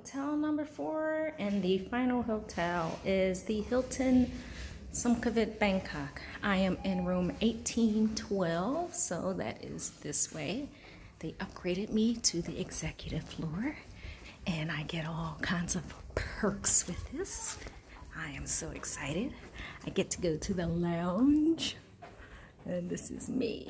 hotel number four and the final hotel is the Hilton Sukhumvit Bangkok. I am in room 1812, so that is this way. They upgraded me to the executive floor and I get all kinds of perks with this. I am so excited. I get to go to the lounge and this is me.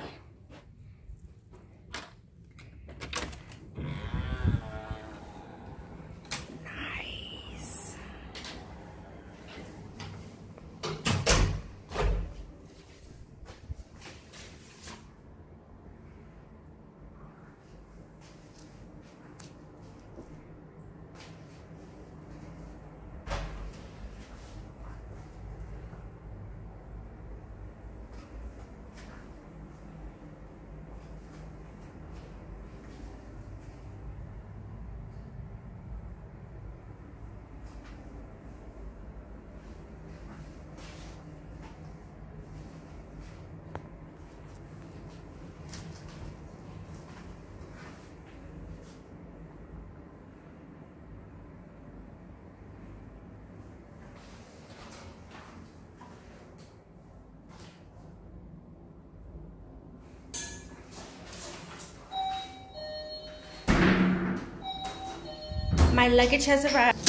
My luggage has arrived.